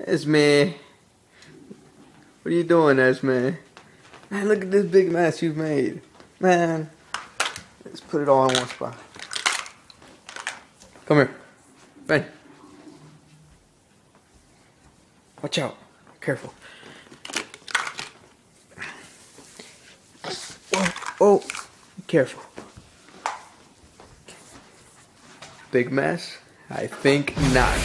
Esme. What are you doing, Esme? Man, look at this big mess you've made. Man. Let's put it all in one spot. Come here. Ben. Watch out. Careful. Oh, Oh. Careful. Big mess? I think not.